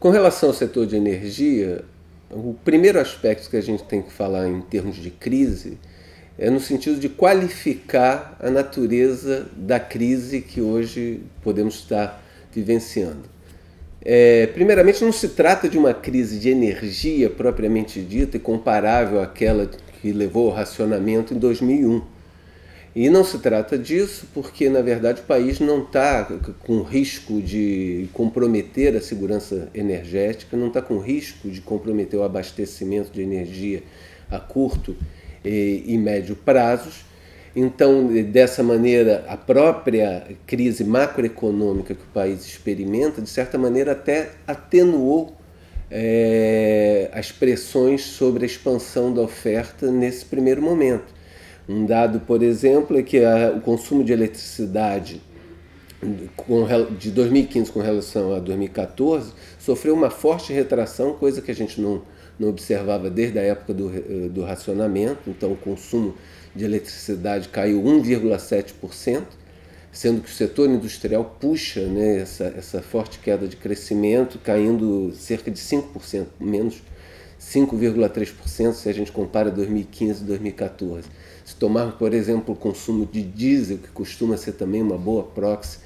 Com relação ao setor de energia, o primeiro aspecto que a gente tem que falar em termos de crise é no sentido de qualificar a natureza da crise que hoje podemos estar vivenciando. É, primeiramente, não se trata de uma crise de energia propriamente dita e comparável àquela que levou ao racionamento em 2001. E não se trata disso porque, na verdade, o país não está com risco de comprometer a segurança energética, não está com risco de comprometer o abastecimento de energia a curto e, e médio prazos. Então, dessa maneira, a própria crise macroeconômica que o país experimenta, de certa maneira, até atenuou é, as pressões sobre a expansão da oferta nesse primeiro momento. Um dado, por exemplo, é que a, o consumo de eletricidade com, de 2015 com relação a 2014 sofreu uma forte retração, coisa que a gente não, não observava desde a época do, do racionamento. Então, o consumo de eletricidade caiu 1,7%, sendo que o setor industrial puxa né, essa, essa forte queda de crescimento, caindo cerca de 5%, menos 5,3% se a gente compara 2015 e 2014. Se tomarmos, por exemplo, o consumo de diesel, que costuma ser também uma boa proxy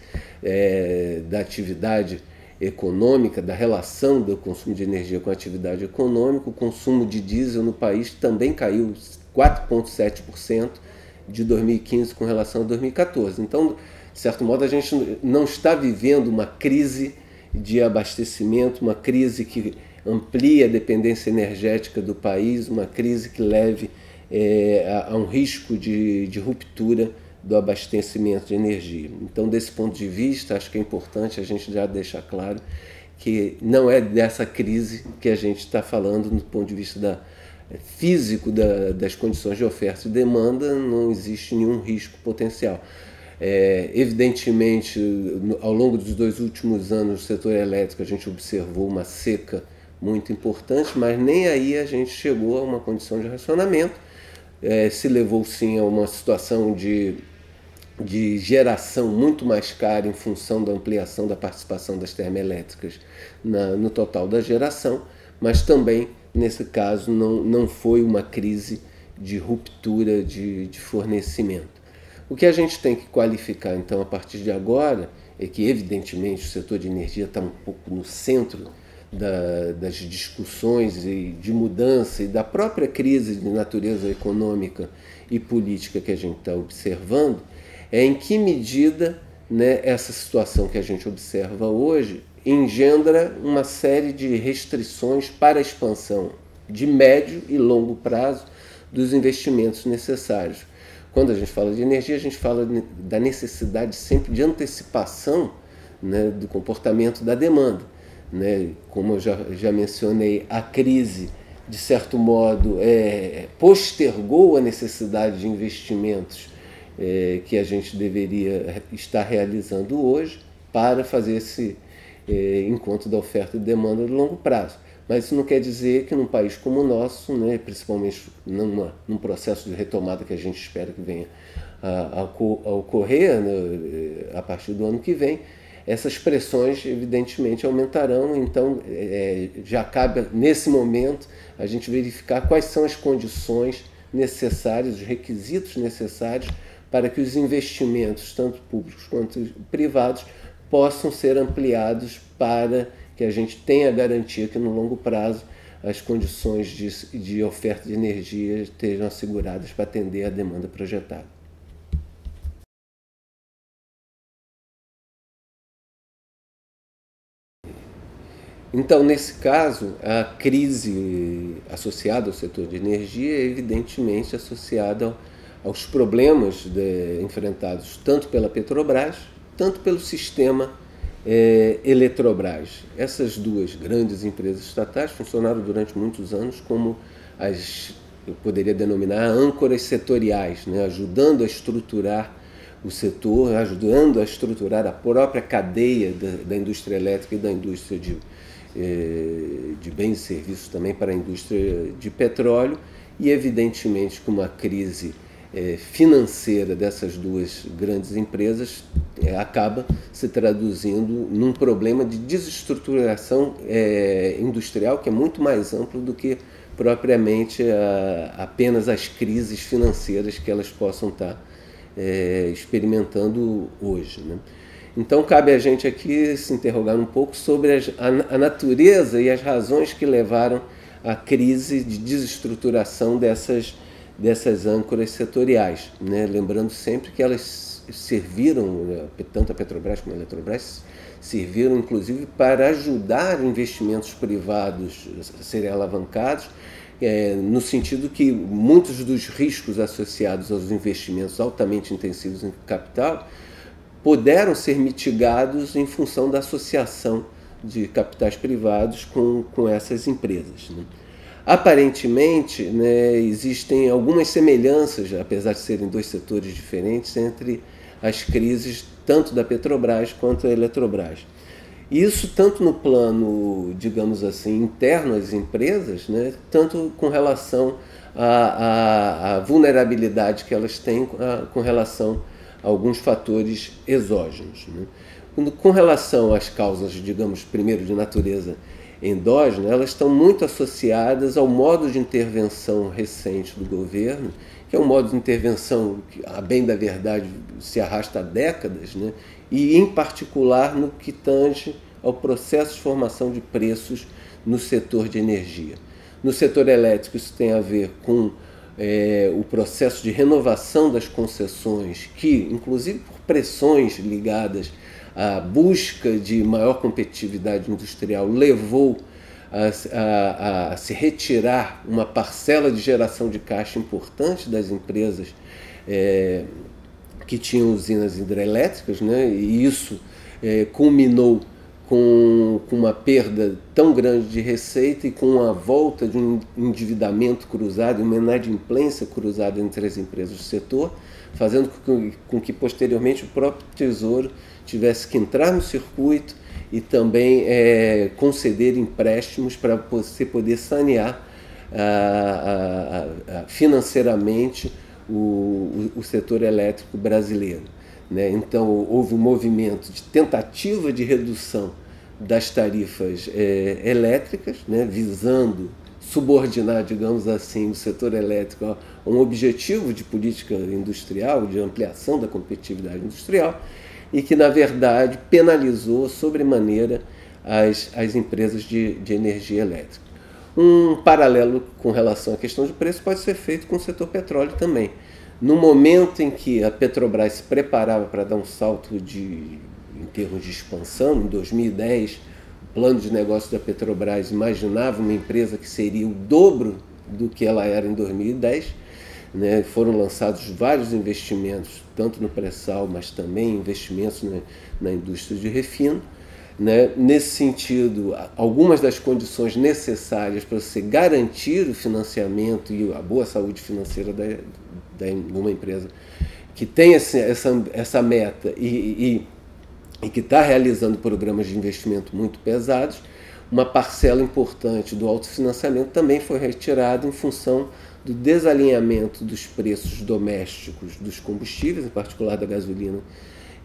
é, da atividade econômica, da relação do consumo de energia com a atividade econômica, o consumo de diesel no país também caiu 4,7% de 2015 com relação a 2014. Então, de certo modo, a gente não está vivendo uma crise de abastecimento, uma crise que amplia a dependência energética do país, uma crise que leve é, a, a, um risco de, de ruptura do abastecimento de energia. Então, desse ponto de vista, acho que é importante a gente já deixar claro que não é dessa crise que a gente está falando do ponto de vista da, físico da, das condições de oferta e demanda, não existe nenhum risco potencial. É, evidentemente, ao longo dos dois últimos anos, no setor elétrico, a gente observou uma seca muito importante, mas nem aí a gente chegou a uma condição de racionamento. É, se levou sim a uma situação de, de geração muito mais cara em função da ampliação da participação das termoelétricas na, no total da geração, mas também nesse caso não, não foi uma crise de ruptura de, de fornecimento. O que a gente tem que qualificar então a partir de agora é que, evidentemente, o setor de energia está um pouco no centro da, das discussões e de mudança e da própria crise de natureza econômica e política que a gente está observando, é em que medida né, essa situação que a gente observa hoje engendra uma série de restrições para a expansão de médio e longo prazo dos investimentos necessários. Quando a gente fala de energia, a gente fala da necessidade sempre de antecipação né, do comportamento da demanda. Né? Como eu já, já mencionei, a crise, de certo modo, é, postergou a necessidade de investimentos é, que a gente deveria estar realizando hoje para fazer esse é, encontro da oferta e demanda de longo prazo. Mas isso não quer dizer que num país como o nosso, né, principalmente numa, num processo de retomada que a gente espera que venha a, a, a ocorrer né, a partir do ano que vem, essas pressões evidentemente aumentarão. Então é, já cabe nesse momento a gente verificar quais são as condições necessárias, os requisitos necessários para que os investimentos, tanto públicos quanto privados, possam ser ampliados para que a gente tenha garantia que no longo prazo as condições de, de oferta de energia estejam asseguradas para atender a demanda projetada. Então, nesse caso, a crise associada ao setor de energia é evidentemente associada aos problemas de, enfrentados tanto pela Petrobras tanto pelo sistema é, Eletrobras. Essas duas grandes empresas estatais funcionaram durante muitos anos como as, eu poderia denominar, âncoras setoriais, né? ajudando a estruturar o setor, ajudando a estruturar a própria cadeia da, da indústria elétrica e da indústria de, de bens e serviços também para a indústria de petróleo, e evidentemente com uma crise é, financeira dessas duas grandes empresas é, acaba se traduzindo num problema de desestruturação industrial que é muito mais amplo do que propriamente apenas as crises financeiras que elas possam estar experimentando hoje. Né? Então cabe a gente aqui se interrogar um pouco sobre a, a natureza e as razões que levaram à crise de desestruturação dessas, dessas âncoras setoriais. Né? Lembrando sempre que elas serviram, né, tanto a Petrobras como a Eletrobras, serviram inclusive para ajudar investimentos privados a serem alavancados, é, no sentido que muitos dos riscos associados aos investimentos altamente intensivos em capital puderam ser mitigados em função da associação de capitais privados com, com essas empresas. Né? Aparentemente, né, existem algumas semelhanças, apesar de serem dois setores diferentes, entre as crises tanto da Petrobras quanto da Eletrobras. Isso tanto no plano, digamos assim, interno às empresas, né, tanto com relação à, à, à vulnerabilidade que elas têm com relação alguns fatores exógenos. Né? Com relação às causas, digamos, primeiro de natureza endógena, elas estão muito associadas ao modo de intervenção recente do governo, que é um modo de intervenção que, a bem da verdade, se arrasta há décadas, né? e em particular no que tange ao processo de formação de preços no setor de energia. No setor elétrico, isso tem a ver com é, o processo de renovação das concessões, que, inclusive por pressões ligadas à busca de maior competitividade industrial, levou a, a, a, se retirar uma parcela de geração de caixa importante das empresas é, que tinham usinas hidrelétricas, né? e isso é, culminou com, com uma perda tão grande de receita e com a volta de um endividamento cruzado, uma inadimplência cruzada entre as empresas do setor, fazendo com, com que posteriormente o próprio Tesouro tivesse que entrar no circuito e também é, conceder empréstimos para você poder sanear a, a, a, financeiramente o, o, o setor elétrico brasileiro. Né? Então, houve um movimento de tentativa de redução das tarifas é, elétricas, né, visando subordinar, digamos assim, o setor elétrico a um objetivo de política industrial, de ampliação da competitividade industrial, e que, na verdade, penalizou sobremaneira as, as empresas de, de energia elétrica. Um paralelo com relação à questão de preço pode ser feito com o setor petróleo também. No momento em que a Petrobras se preparava para dar um salto de termos de expansão. Em 2010, o plano de negócio da Petrobras imaginava uma empresa que seria o dobro do que ela era em 2010. Né? Foram lançados vários investimentos, tanto no pré-sal, mas também investimentos na, na indústria de refino. Né? Nesse sentido, algumas das condições necessárias para você garantir o financiamento e a boa saúde financeira de uma empresa que tem essa, essa meta e, e e que está realizando programas de investimento muito pesados, uma parcela importante do autofinanciamento também foi retirada em função do desalinhamento dos preços domésticos dos combustíveis, em particular da gasolina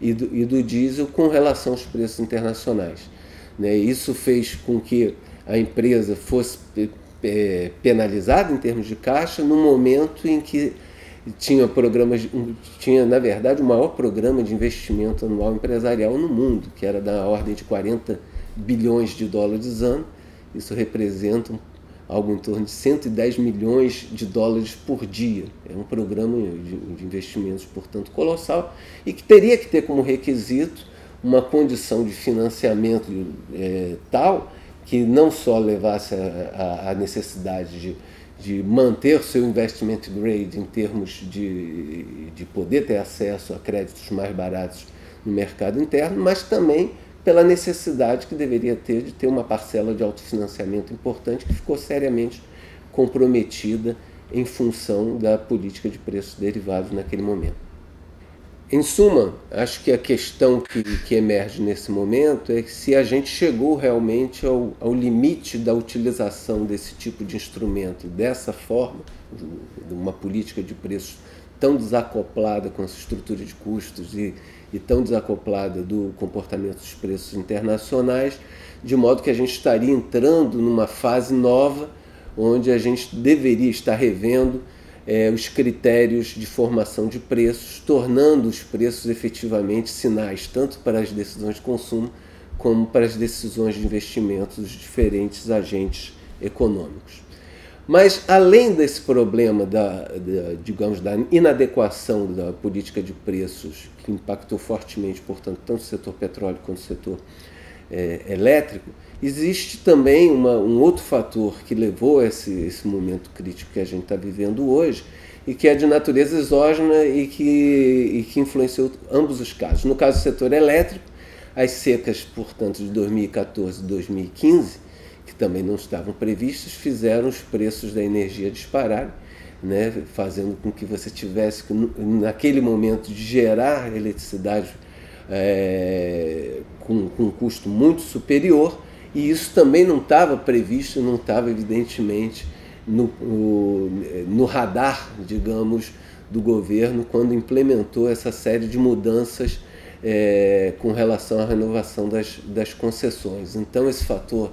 e do, e do diesel, com relação aos preços internacionais. Né? Isso fez com que a empresa fosse é, penalizada em termos de caixa no momento em que tinha programas, tinha na verdade o maior programa de investimento anual empresarial no mundo, que era da ordem de 40 bilhões de dólares ano. Isso representa algo em torno de 110 milhões de dólares por dia. É um programa de investimentos, portanto, colossal e que teria que ter como requisito uma condição de financiamento é, tal que não só levasse a necessidade de de manter seu investment grade em termos de, de poder ter acesso a créditos mais baratos no mercado interno, mas também pela necessidade que deveria ter de ter uma parcela de autofinanciamento importante que ficou seriamente comprometida em função da política de preços derivados naquele momento. Em suma, acho que a questão que, que, emerge nesse momento é se a gente chegou realmente ao, ao, limite da utilização desse tipo de instrumento dessa forma, de uma política de preços tão desacoplada com essa estrutura de custos e, e tão desacoplada do comportamento dos preços internacionais, de modo que a gente estaria entrando numa fase nova onde a gente deveria estar revendo é, os critérios de formação de preços, tornando os preços efetivamente sinais tanto para as decisões de consumo como para as decisões de investimento dos diferentes agentes econômicos. Mas além desse problema da, da, digamos, da inadequação da política de preços, que impactou fortemente, portanto, tanto o setor petróleo quanto o setor é, elétrico, existe também uma, um outro fator que levou a esse, esse momento crítico que a gente está vivendo hoje, e que é de natureza exógena e que, e que influenciou ambos os casos. No caso do setor elétrico, as secas, portanto, de 2014 e 2015 também não estavam previstos, fizeram os preços da energia dispararem, né, fazendo com que você tivesse que, naquele momento, de gerar eletricidade é, com, com um custo muito superior, e isso também não estava previsto, não estava, evidentemente, no, no, no radar, digamos, do governo quando implementou essa série de mudanças é, com relação à renovação das, das concessões. Então, esse fator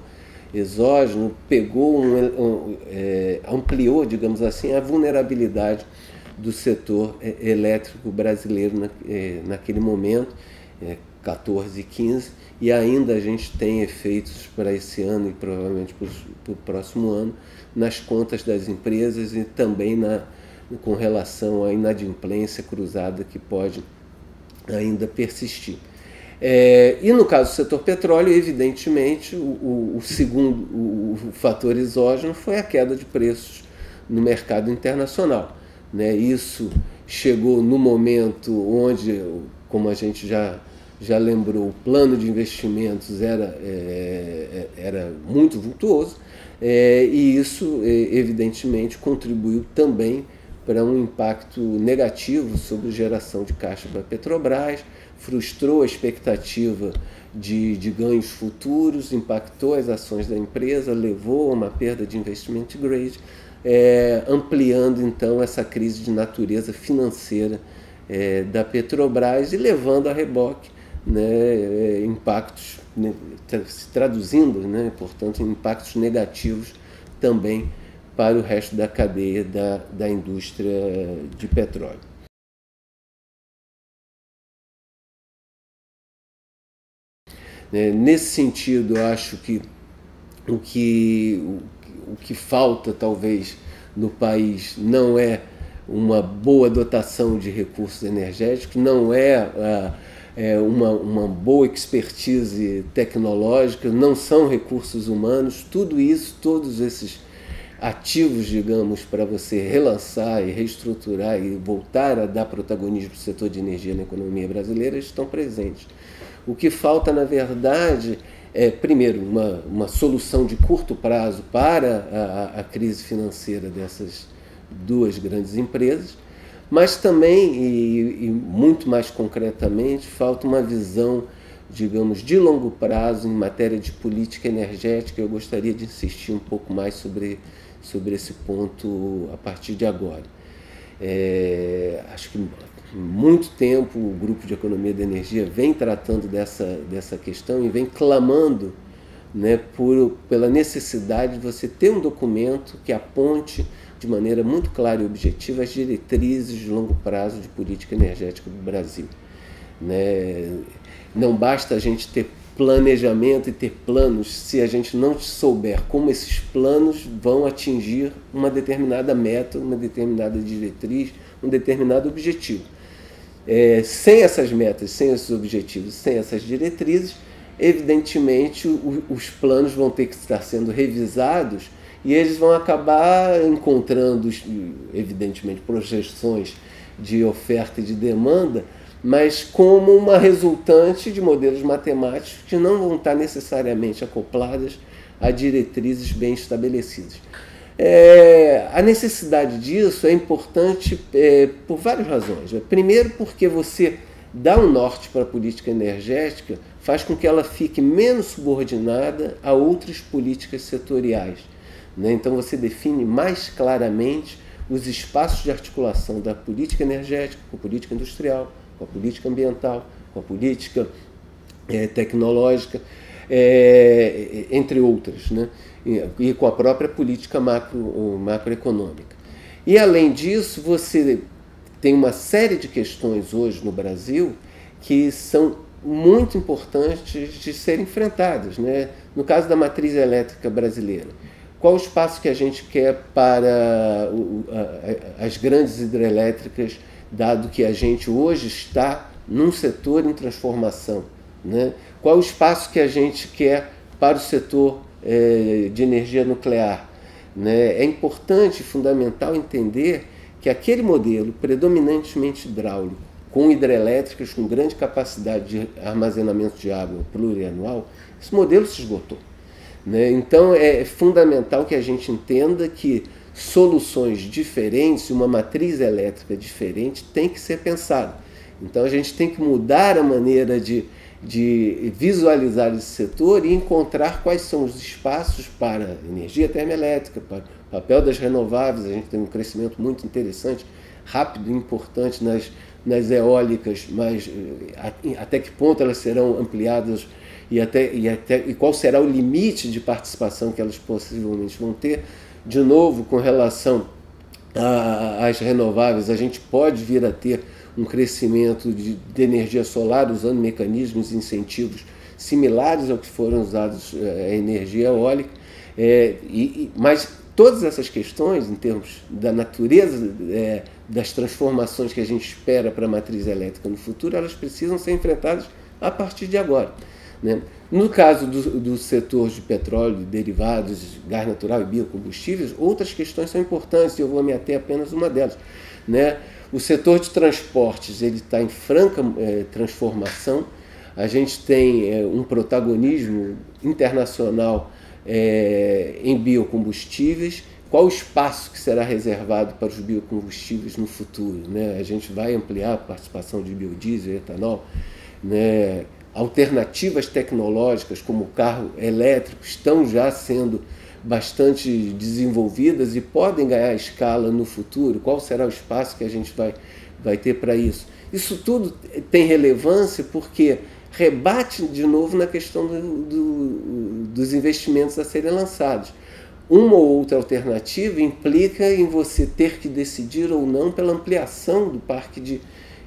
exógeno pegou, um, um, é, ampliou, digamos assim, a vulnerabilidade do setor é, elétrico brasileiro na, é, naquele momento, é, 14 e 15, e ainda a gente tem efeitos para esse ano e provavelmente para o próximo ano nas contas das empresas e também na, com relação à inadimplência cruzada que pode ainda persistir. É, e no caso do setor petróleo, evidentemente, o, o, o segundo o, o, fator exógeno foi a queda de preços no mercado internacional. Né? Isso chegou no momento onde, como a gente já, já lembrou, o plano de investimentos era, é, é era muito vultuoso, é, e isso, é, evidentemente, contribuiu também para um impacto negativo sobre geração de caixa para Petrobras frustrou a expectativa de, de, ganhos futuros, impactou as ações da empresa, levou a uma perda de investimento grade, é, ampliando então essa crise de natureza financeira é, da Petrobras e levando a reboque né, é, impactos, né, se traduzindo, né, portanto, em impactos negativos também para o resto da cadeia da, da indústria de petróleo. Né? Nesse sentido, acho que o que, o, o que falta, talvez, no país não é uma boa dotação de recursos energéticos, não é, a, é uma, uma boa expertise tecnológica, não são recursos humanos, tudo isso, todos esses ativos, digamos, para você relançar e reestruturar e voltar a dar protagonismo para o setor de energia na economia brasileira estão presentes. O que falta, na verdade, é, primeiro, uma, uma solução de curto prazo para a, a crise financeira dessas duas grandes empresas, mas também, e, e, muito mais concretamente, falta uma visão, digamos, de longo prazo em matéria de política energética. Eu gostaria de insistir um pouco mais sobre, sobre esse ponto a partir de agora. É, acho que muito tempo o grupo de economia da energia vem tratando dessa, dessa questão e vem clamando né, por, pela necessidade de você ter um documento que aponte de maneira muito clara e objetiva as diretrizes de longo prazo de política energética do Brasil. Né? Não basta a gente ter planejamento e ter planos se a gente não souber como esses planos vão atingir uma determinada meta, uma determinada diretriz, um determinado objetivo. É, sem essas metas, sem esses objetivos, sem essas diretrizes, evidentemente o, os planos vão ter que estar sendo revisados e eles vão acabar encontrando, evidentemente, projeções de oferta e de demanda, mas como uma resultante de modelos matemáticos que não vão estar necessariamente acopladas a diretrizes bem estabelecidas. É, a necessidade disso é importante é, por várias razões. Primeiro, porque você dá um norte para a política energética, faz com que ela fique menos subordinada a outras políticas setoriais. Né? Então, você define mais claramente os espaços de articulação da política energética com a política industrial, com a política ambiental, com a política é, tecnológica, é, entre outras, né? E, e, com a própria política macro, macroeconômica. E além disso, você tem uma série de questões hoje no Brasil que são muito importantes de serem enfrentadas. Né? No caso da matriz elétrica brasileira, qual o espaço que a gente quer para as grandes hidrelétricas, dado que a gente hoje está num setor em transformação? Né? Qual o espaço que a gente quer para o setor é, de energia nuclear? Né? É importante, fundamental entender que aquele modelo predominantemente hidráulico, com hidrelétricas com grande capacidade de armazenamento de água plurianual, esse modelo se esgotou. Né? Então é fundamental que a gente entenda que soluções diferentes, uma matriz elétrica diferente, tem que ser pensada. Então a gente tem que mudar a maneira de, de visualizar esse setor e encontrar quais são os espaços para energia termoelétrica, para papel das renováveis, a gente tem um crescimento muito interessante, rápido e importante nas, nas eólicas, mas eh, até que ponto elas serão ampliadas e, até, e, até, e qual será o limite de participação que elas possivelmente vão ter. De novo, com relação às renováveis, a gente pode vir a ter um crescimento de, de energia solar usando mecanismos e incentivos similares ao que foram usados eh, a energia eólica, é, e, mas todas essas questões, em termos da natureza é, das transformações que a gente espera para a matriz elétrica no futuro, elas precisam ser enfrentadas a partir de agora. Né? No caso do, do setor de petróleo, derivados, gás natural e biocombustíveis, outras questões são importantes e eu vou me ater apenas uma delas. Né? O setor de transportes ele está em franca é, transformação. A gente tem é, um protagonismo internacional é, em biocombustíveis, qual o espaço que será reservado para os biocombustíveis no futuro. Né? A gente vai ampliar a participação de biodiesel e etanol. Né? Alternativas tecnológicas, como o carro elétrico, estão já sendo bastante desenvolvidas e podem ganhar escala no futuro. Qual será o espaço que a gente vai, vai ter para isso? Isso tudo tem relevância porque rebate de novo na questão do, do, dos investimentos a serem lançados. Uma ou outra alternativa implica em você ter que decidir ou não pela ampliação do parque de,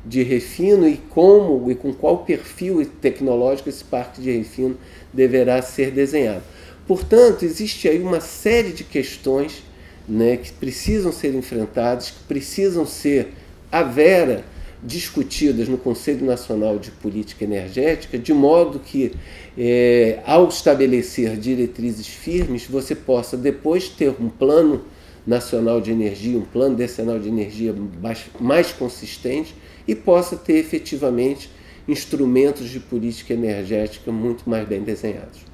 de refino e como e com qual perfil tecnológico esse parque de refino deverá ser desenhado. Portanto, existe aí uma série de questões né, que precisam ser enfrentadas, que precisam ser a vera discutidas no Conselho Nacional de Política Energética, de modo que, é, ao estabelecer diretrizes firmes, você possa depois ter um plano nacional de energia, um plano decenal de energia mais, mais consistente e possa ter efetivamente instrumentos de política energética muito mais bem desenhados.